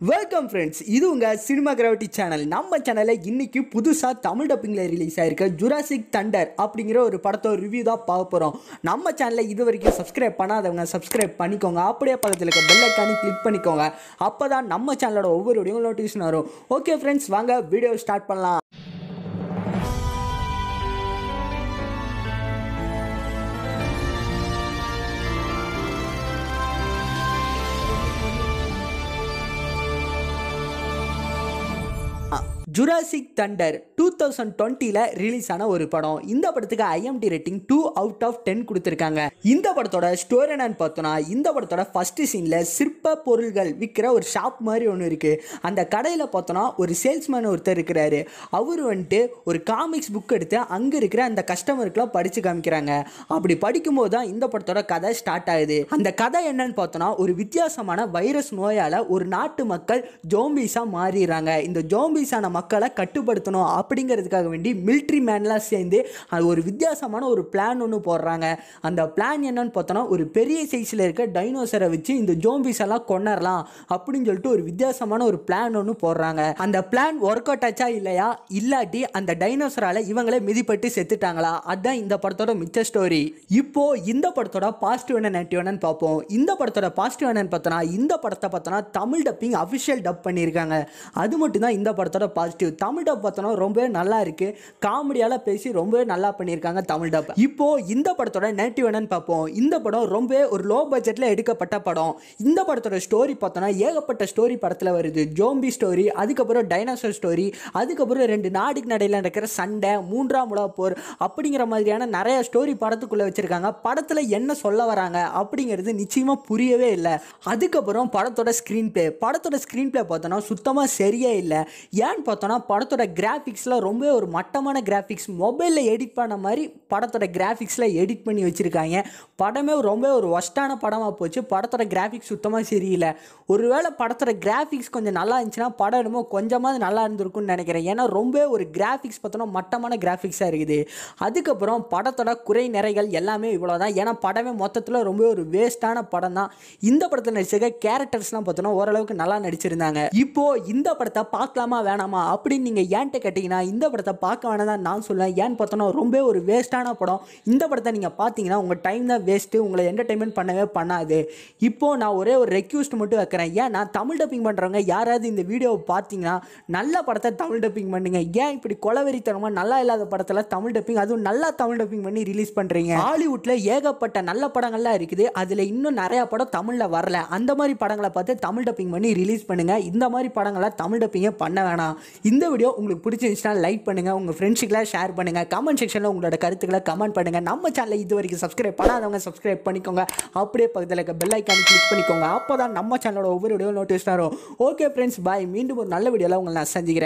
Welcome friends இது உங்கள் cinema gravity channel நம்ம சேனலில் இன்றைக்கி புதுசாக தமிழ் டப்பிங்கில் ரிலீஸ் ஆயிருக்க ஜுராசிக் தண்டர் அப்படிங்கிற ஒரு படத்தோட ரிவ்யூ தான் பார்க்க போகிறோம் நம்ம சேனலை இது வரைக்கும் சப்ஸ்கிரைப் பண்ணாதவங்க சப்ஸ்கிரைப் பண்ணிக்கோங்க. அப்படியே பக்கத்தில் இருக்க பெல் ஐக்கானி கிளிக் பண்ணிக்கோங்க. அப்போ தான் நம்ம சேனலோட ஒவ்வொரு வீடியோ நோட்டிஃபிகேஷன் வரும். ஓகே ஃப்ரெண்ட்ஸ் வாங்க வீடியோ ஸ்டார்ட் பண்ணலாம். あ ஜுராசிக் தண்டர் டூ தௌசண்ட் டுவெண்ட்டியில் ரிலீஸ் ஆன ஒரு படம். இந்த படத்துக்கு IMDb rating two out of ten கொடுத்துருக்காங்க. இந்த படத்தோட ஸ்டோரி என்னன்னு பார்த்தோன்னா இந்த படத்தோட ஃபர்ஸ்ட் சீனில் சிற்ப பொருள்கள் விற்கிற ஒரு ஷாப் மாதிரி ஒன்று இருக்குது அந்த கடையில் பார்த்தோன்னா ஒரு சேல்ஸ்மேன் ஒருத்தர் இருக்கிறாரு. அவர் வந்துட்டு ஒரு காமிக்ஸ் புக் எடுத்து அங்கே இருக்கிற அந்த கஸ்டமருக்குலாம் படித்து காமிக்கிறாங்க. அப்படி படிக்கும்போது தான் இந்த படத்தோட கதை ஸ்டார்ட் ஆகுது. அந்த கதை என்னன்னு பார்த்தோன்னா ஒரு வித்தியாசமான வைரஸ் நோயால் ஒரு நாட்டு மக்கள் ஜோம்பிஸாக மாறிடுறாங்க. இந்த ஜோம்பிஸான மக்கள் மக்களை கட்டுப்படுத்தணும் அப்படிங்கிறதுக்காக வேண்டி மிலிட்ரி மேன்லாம் சேர்ந்து அது ஒரு வித்தியாசமான ஒரு பிளான் ஒன்று போடுறாங்க. அந்த பிளான் என்னன்னு பார்த்தோன்னா ஒரு பெரிய சைஸில் இருக்க டைனோசரை வச்சு இந்த ஜோம்பிஸ் எல்லாம் கொண்டரலாம் அப்படின்னு சொல்லிட்டு ஒரு வித்தியாசமான ஒரு பிளான் ஒன்று போடுறாங்க. அந்த பிளான் ஒர்க் அவுட் ஆச்சா இல்லையா? இல்லாட்டி அந்த டைனோசரால் இவங்களே மிதிப்பட்டு செத்துட்டாங்களா? அதுதான் இந்த படத்தோட மிச்ச ஸ்டோரி இப்போ இந்த படத்தோட பாசிட்டிவ் என்ன நெகட்டிவ் என்னன்னு பார்ப்போம். இந்த படத்தோட பாசிட்டிவ் என்னன்னு பார்த்தோன்னா இந்த படத்தை பார்த்தோன்னா தமிழ் டப்பிங் அஃபிஷியல் டப் பண்ணியிருக்காங்க. அது மட்டும் தான் இந்த படத்தோட பாசிட்டிவ் தமிழ் டப் பார்த்தோன்னா ரொம்பவே நல்லா இருக்கு. காமெடியால பேசி ரொம்பவே நல்லா பண்ணியிருக்காங்க தமிழ் டப் இப்போ இந்த படத்தோட நெகட்டிவ் என்னன்னு பார்ப்போம். இந்த படம் ரொம்பவே ஒரு லோ பட்ஜெட்ல எடுக்கப்பட்ட படம். இந்த படத்தோட ஸ்டோரி பார்த்தோன்னா ஏகப்பட்ட ஸ்டோரி படத்தில் வருது. ஜோம்பி ஸ்டோரி அதுக்கப்புறம் டைனோசர் ஸ்டோரி அதுக்கப்புறம் ரெண்டு நாடுக்கு நடையில் நடக்கிற சண்டை மூன்றாம் உலக போர் அப்படிங்கிற மாதிரியான நிறைய ஸ்டோரி படத்துக்குள்ளே வச்சுருக்காங்க. படத்தில் என்ன சொல்ல வராங்க அப்படிங்கிறது நிச்சயமாக புரியவே இல்லை. அதுக்கப்புறம் படத்தோட ஸ்க்ரீன் பிளே படத்தோட ஸ்க்ரீன் ப்ளே பார்த்தோன்னா சுத்தமாக சரியே இல்லை. ஏன்னு பார்த்தோன்னா படத்தோட கிராஃபிக்ஸில் ரொம்ப ஒரு மட்டமான கிராஃபிக்ஸ் மொபைலில் எடிட் பண்ண மாதிரி படத்தோட கிராஃபிக்ஸில் எடிட் பண்ணி வச்சுருக்காங்க. படமே ரொம்ப ஒரு ஒஸ்டான படமாக போச்சு. படத்தோட கிராஃபிக்ஸ் சுத்தமாக சரியில்லை. ஒருவேளை படத்தோட கிராஃபிக்ஸ் கொஞ்சம் நல்லா இருந்துச்சுன்னா படம் என்னமோ கொஞ்சமாவது நல்லா இருந்திருக்கும்னு நினைக்கிறேன். ஏன்னா ரொம்ப ஒரு கிராஃபிக்ஸ் பார்த்தோன்னா மட்டமான கிராஃபிக்ஸாக இருக்குது. அதுக்கப்புறம் படத்தோட குறை நிறைகள் எல்லாமே இவ்வளோ தான் ஏன்னா படமே மொத்தத்தில் ரொம்ப ஒரு வேஸ்ட்டான படம் தான். இந்த படத்தில் நடிச்சிருக்க கேரக்டர்ஸ்லாம் பார்த்தோன்னா ஓரளவுக்கு நல்லா நடிச்சிருந்தாங்க. இப்போது இந்த படத்தை பார்க்கலாமா வேணாமா? அப்படின்னு நீங்கள் ஏன்ட்ட கேட்டிங்கன்னா இந்த படத்தை பார்க்க வேணாம் தான் நான் சொல்லுவேன். ஏன்னு பார்த்தோன்னா ரொம்ப ஒரு வேஸ்ட்டான படம். இந்த படத்தை நீங்கள் பார்த்தீங்கன்னா உங்கள் டைம் தான் வேஸ்ட்டு உங்களை என்டர்டைன்மெண்ட் பண்ணவே பண்ணாது. இப்போது நான் ஒரே ஒரு ரெக்யூஸ்ட் மட்டும் வைக்கிறேன். ஏன்னா தமிழ் டப்பிங் பண்ணுறவங்க யாராவது இந்த வீடியோவை பார்த்தீங்கன்னா நல்ல படத்தை தமிழ் டப்பிங் பண்ணுங்க. ஏன் இப்படி கொலவெறித்தனமாக நல்லா இல்லாத படத்தில் தமிழ் டப்பிங் அதுவும் நல்லா தமிழ் டப்பிங் பண்ணி ரிலீஸ் பண்ணுறீங்க ஹாலிவுட்டில் ஏகப்பட்ட நல்ல படங்கள்லாம் இருக்குது. அதில் இன்னும் நிறையா படம் தமிழில் வரல. அந்த மாதிரி படங்களை பார்த்து தமிழ் டப்பிங் பண்ணி ரிலீஸ் பண்ணுங்கள் இந்த மாதிரி படங்களை தமிழ் டப்பிங்கே பண்ண வேணாம். இந்த வீடியோ உங்களுக்கு பிடிச்சிருந்துச்சுன்னா லைக் பண்ணுங்கள் உங்கள் ஃப்ரெண்ட்ஸுக்கெல்லாம் ஷேர் பண்ணுங்கள் கமெண்ட் செக்ஷனில் உங்களோட கருத்துக்களை கமெண்ட் பண்ணுங்கள் நம்ம சேனலை இது வரைக்கும் சப்ஸ்கிரைப் பண்ணாதவங்க சப்ஸ்கிரைப் பண்ணிக்கோங்க. அப்படியே பக்கத்தில் இருக்க பெல் ஐக்கான் கிளிக் பண்ணிக்கோங்க. அப்போ தான் நம்ம சேனலோட ஒவ்வொரு வீடியோ நோட்டீஸ் வரும். ஓகே ஃப்ரெண்ட்ஸ் பாய் மீண்டும் ஒரு நல்ல வீடியோவில் உங்களை நான் சந்திக்கிறேன்.